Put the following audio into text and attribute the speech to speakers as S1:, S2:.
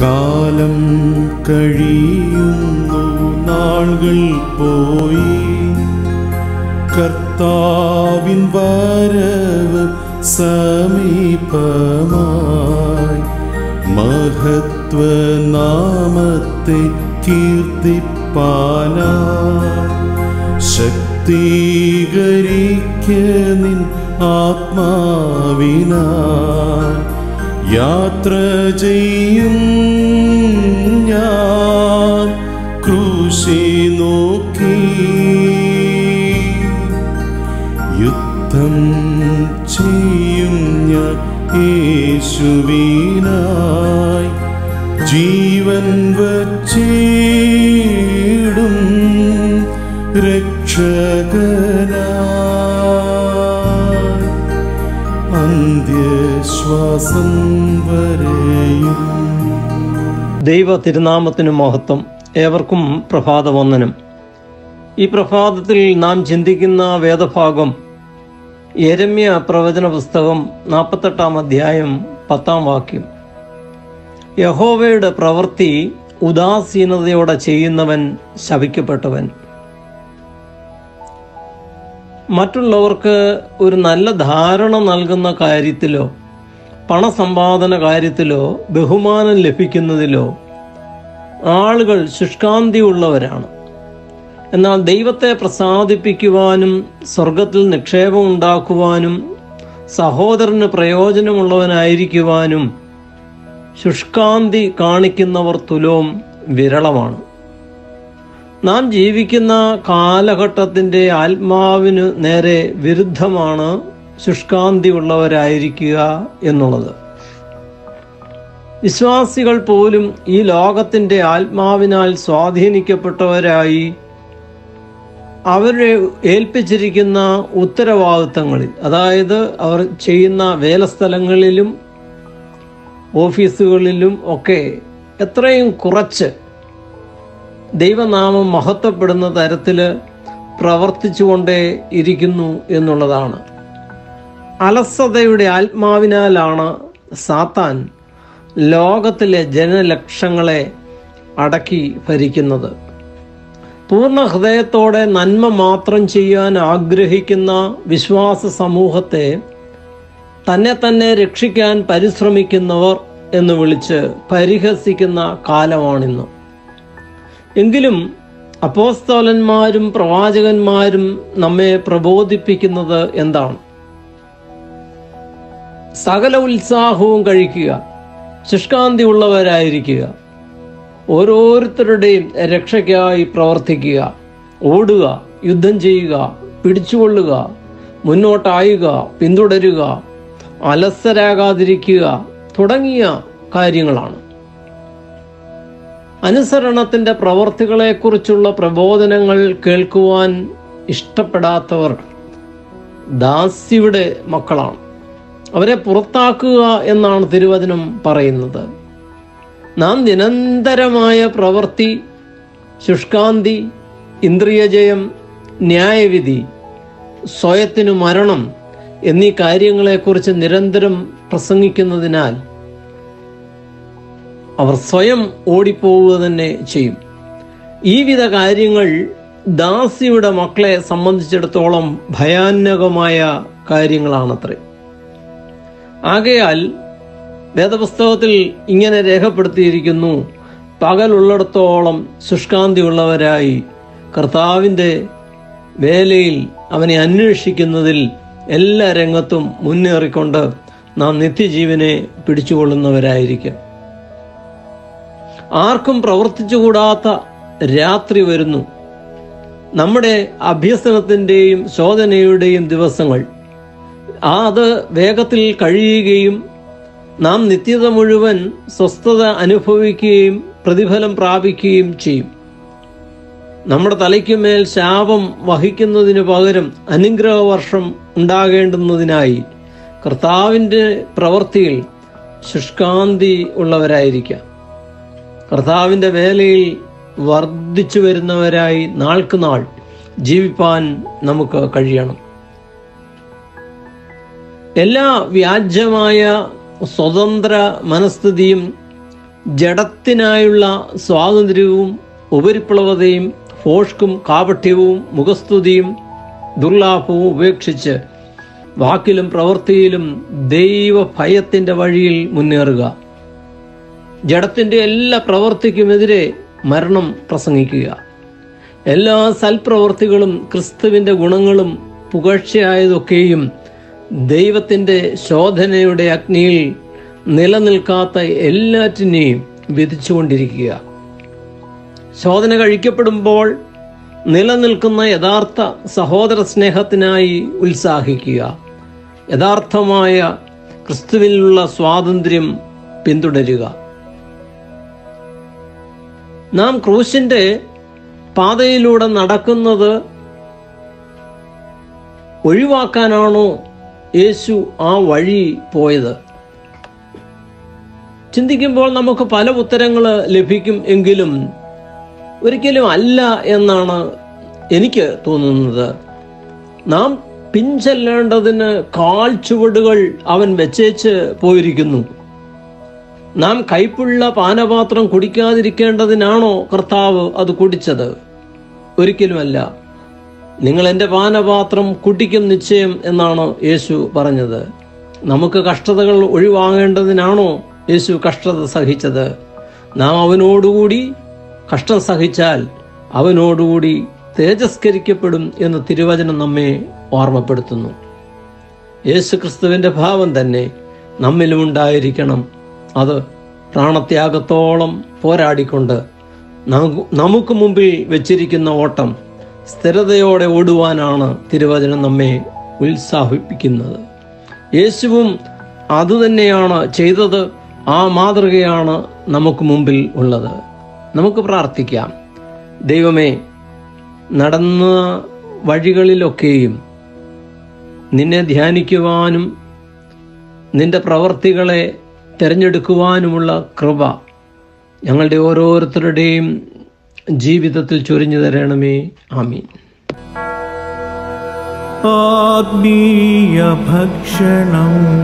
S1: കാലം കഴിയുന്നു നാളുകൾ പോയി. കർത്താവിൻ വരവ് സമീപമായി. മഹത്വനാമത്തെ കീർത്തിപ്പാനായി. ശക്തീകരിക്ക നിൻ ആത്മാവിനാൽ യാത്ര ചെയ്യും ഞാൻ ക്രൂശി നോക്കി. യുദ്ധം ചെയ്യും ഞാൻ യേശുവിനായി. ജീവൻ വച്ചിടും രക്ഷകനായി അന്ത്യശ്വാസം വരെയും.
S2: ദൈവ തിരുനാമത്തിനു മഹത്വം ഏവർക്കും പ്രഭാതവന്ദനം. ഈ പ്രഭാതത്തിൽ നാം ചിന്തിക്കുന്ന വേദഭാഗം എരമ്യ പ്രവചന പുസ്തകം നാൽപ്പത്തെട്ടാം അധ്യായം പത്താം വാക്യം. യഹോവയുടെ പ്രവൃത്തി ഉദാസീനതയോടെ ചെയ്യുന്നവൻ ശവിക്കപ്പെട്ടവൻ മറ്റുള്ളവർക്ക് ഒരു നല്ല ധാരണ നൽകുന്ന കാര്യത്തിലോ പണസമ്പാദന കാര്യത്തിലോ ബഹുമാനം ലഭിക്കുന്നതിലോ ആളുകൾ ശുഷ്കാന്തിയുള്ളവരാണ്. എന്നാൽ ദൈവത്തെ പ്രസാദിപ്പിക്കുവാനും സ്വർഗത്തിൽ നിക്ഷേപം ഉണ്ടാക്കുവാനും സഹോദരന് പ്രയോജനമുള്ളവനായിരിക്കുവാനും ശുഷ്കാന്തി കാണിക്കുന്നവർ തുലോം വിരളമാണ്. നാം ജീവിക്കുന്ന കാലഘട്ടത്തിന്റെ ആത്മാവിന് നേരെ വിരുദ്ധമാണ് ശുഷ്കാന്തി ഉള്ളവരായിരിക്കുക എന്നുള്ളത്. വിശ്വാസികൾ പോലും ഈ ലോകത്തിന്റെ ആത്മാവിനാൽ സ്വാധീനിക്കപ്പെട്ടവരായി അവരെ ഏൽപ്പിച്ചിരിക്കുന്ന ഉത്തരവാദിത്തങ്ങളിൽ അതായത് അവർ ചെയ്യുന്ന വേലസ്ഥലങ്ങളിലും ഓഫീസുകളിലും ഒക്കെ എത്രയും കുറച്ച് ദൈവനാമം മഹത്വപ്പെടുന്ന തരത്തിൽ പ്രവർത്തിച്ചുകൊണ്ടേ ഇരിക്കുന്നു എന്നുള്ളതാണ്. അലസതയുടെ ആത്മാവിനാലാണ് സാത്താൻ ലോകത്തിലെ ജനലക്ഷങ്ങളെ അടക്കി ഭരിക്കുന്നത്. പൂർണ ഹൃദയത്തോടെ നന്മ മാത്രം ചെയ്യാൻ ആഗ്രഹിക്കുന്ന വിശ്വാസ സമൂഹത്തെ തന്നെ തന്നെ രക്ഷിക്കാൻ പരിശ്രമിക്കുന്നവർ എന്ന് വിളിച്ച് പരിഹസിക്കുന്ന കാലമാണിന്ന്. എങ്കിലും അപ്പോസ്തോലന്മാരും പ്രവാചകന്മാരും നമ്മെ പ്രബോധിപ്പിക്കുന്നത് എന്താണ്? സകല ഉത്സാഹവും കഴിക്കുക. ശുഷ്കാന്തി ഉള്ളവരായിരിക്കുക. ഓരോരുത്തരുടെയും രക്ഷയ്ക്കായി പ്രവർത്തിക്കുക. ഓടുക യുദ്ധം ചെയ്യുക പിടിച്ചുകൊള്ളുക മുന്നോട്ടായുക പിന്തുടരുക അലസരാകാതിരിക്കുക തുടങ്ങിയ കാര്യങ്ങളാണ്. അനുസരണത്തിന്റെ പ്രവർത്തികളെക്കുറിച്ചുള്ള പ്രബോധനങ്ങൾ കേൾക്കുവാൻ ഇഷ്ടപ്പെടാത്തവർ ദാസിയുടെ മക്കളാണ്. അവരെ പുറത്താക്കുക എന്നാണ് തിരുവചനം പറയുന്നത്. നാം നിരന്തരമായ പ്രവൃത്തി ശുഷ്കാന്തി ഇന്ദ്രിയജയം ന്യായവിധി സ്വയത്തിനു മരണം എന്നീ കാര്യങ്ങളെക്കുറിച്ച് നിരന്തരം പ്രസംഗിക്കുന്നതിനാൽ അവർ സ്വയം ഓടിപ്പോവുക തന്നെ ചെയ്യും. ഈ വിധ കാര്യങ്ങൾ ദാസിയുടെ മക്കളെ സംബന്ധിച്ചിടത്തോളം ഭയാനകമായ കാര്യങ്ങളാണത്രേ. ആകയാൽ വേദപുസ്തകത്തിൽ ഇങ്ങനെ രേഖപ്പെടുത്തിയിരിക്കുന്നു പകലുള്ളിടത്തോളം ശുഷ്കാന്തിയുള്ളവരായി കർത്താവിന്റെ വേലയിൽ അവനെ അന്വേഷിക്കുന്നതിൽ എല്ലാ രംഗത്തും മുന്നേറിക്കൊണ്ട് നാം നിത്യജീവനെ പിടിച്ചുകൊള്ളുന്നവരായിരിക്കും. ആർക്കും പ്രവർത്തിച്ചുകൂടാത്ത രാത്രി വരുന്നു. നമ്മുടെ അഭ്യസനത്തിന്റെയും ശോധനയുടെയും ദിവസങ്ങൾ ആ അത് വേഗത്തിൽ കഴിയുകയും നാം നിത്യത മുഴുവൻ സ്വസ്ഥത അനുഭവിക്കുകയും പ്രതിഫലം പ്രാപിക്കുകയും ചെയ്യും. നമ്മുടെ തലയ്ക്കുമേൽ ശാപം വഹിക്കുന്നതിനു പകരം അനുഗ്രഹ വർഷം ഉണ്ടാകേണ്ടുന്നതിനായി കർത്താവിന്റെ പ്രവൃത്തിയിൽ ശുഷ്കാന്തി ഉള്ളവരായിരിക്കാം. കർത്താവിന്റെ വേലയിൽ വർദ്ധിച്ചു വരുന്നവരായി നാൾക്ക് നാൾ ജീവിപ്പാൻ നമുക്ക് കഴിയണം. എല്ലാ വ്യാജ്യമായ സ്വതന്ത്ര മനസ്ഥിതിയും ജഡത്തിനായുള്ള സ്വാതന്ത്ര്യവും ഉപരിപ്ലവതയും ഫോഷ്കും കാപഠ്യവും മുഖസ്തുതിയും ദുർലാഭവും ഉപേക്ഷിച്ച് വാക്കിലും പ്രവൃത്തിയിലും ദൈവ ഭയത്തിന്റെ വഴിയിൽ മുന്നേറുക. ജഡത്തിന്റെ എല്ലാ പ്രവൃത്തിക്കുമെതിരെ മരണം പ്രസംഗിക്കുക. എല്ലാ സൽപ്രവൃത്തികളും ക്രിസ്തുവിന്റെ ഗുണങ്ങളും പുകഴ്ചയായതൊക്കെയും ദൈവത്തിന്റെ ശോധനയുടെ അഗ്നിയിൽ നിലനിൽക്കാത്ത എല്ലാറ്റിനെയും വിധിച്ചുകൊണ്ടിരിക്കുക. ശോധന കഴിക്കപ്പെടുമ്പോൾ നിലനിൽക്കുന്ന യഥാർത്ഥ സഹോദര സ്നേഹത്തിനായി ഉത്സാഹിക്കുക. യഥാർത്ഥമായ ക്രിസ്തുവിലുള്ള സ്വാതന്ത്ര്യം പിന്തുടരുക. നാം ക്രൂശിന്റെ പാതയിലൂടെ നടക്കുന്നത് ഒഴിവാക്കാനാണോ യേശു ആ വഴി പോയത്. ചിന്തിക്കുമ്പോൾ നമുക്ക് പല ഉത്തരങ്ങൾ ലഭിക്കും എങ്കിലും ഒരിക്കലും അല്ല എന്നാണ് എനിക്ക് തോന്നുന്നത്. നാം പിൻചെല്ലേണ്ടതിന് കാൽ ചുവടുകൾ അവൻ വെച്ചേച്ച് പോയിരിക്കുന്നു. നാം കൈപ്പുള്ള പാനപാത്രം കുടിക്കാതിരിക്കേണ്ടതിനാണോ കർത്താവ് അത് കുടിച്ചത്? ഒരിക്കലുമല്ല. നിങ്ങൾ എന്റെ പാനപാത്രം കുടിക്കും നിശ്ചയം എന്നാണ് യേശു പറഞ്ഞത്. നമുക്ക് കഷ്ടതകൾ ഒഴിവാങ്ങേണ്ടതിനാണോ യേശു കഷ്ടത സഹിച്ചത്? നാം അവനോടുകൂടി കഷ്ടം സഹിച്ചാൽ അവനോടുകൂടി തേജസ്കരിക്കപ്പെടും എന്ന് തിരുവചനം നമ്മെ ഓർമ്മപ്പെടുത്തുന്നു. യേശു ക്രിസ്തുവിന്റെ ഭാവം തന്നെ നമ്മിലും ഉണ്ടായിരിക്കണം. അത് പ്രാണത്യാഗത്തോളം പോരാടിക്കൊണ്ട് നമുക്ക് മുമ്പിൽ വെച്ചിരിക്കുന്ന ഓട്ടം സ്ഥിരതയോടെ ഓടുവാനാണ് തിരുവചനം നമ്മെ ഉത്സാഹിപ്പിക്കുന്നത്. യേശുവും അതുതന്നെയാണ് ചെയ്തത്. ആ മാതൃകയാണ് നമുക്ക് മുമ്പിൽ ഉള്ളത്. നമുക്ക് പ്രാർത്ഥിക്കാം. ദൈവമേ നടന്ന വഴികളിലൊക്കെയും നിന്നെ ധ്യാനിക്കുവാനും നിന്റെ പ്രവർത്തികളെ തിരഞ്ഞെടുക്കുവാനുമുള്ള കൃപ ഞങ്ങളുടെ ഓരോരുത്തരുടെയും ജീവിതത്തിൽ ചൊരിഞ്ഞു തരണമേ. ആമീൻ.
S1: ആത്മീയ ഭക്ഷണം.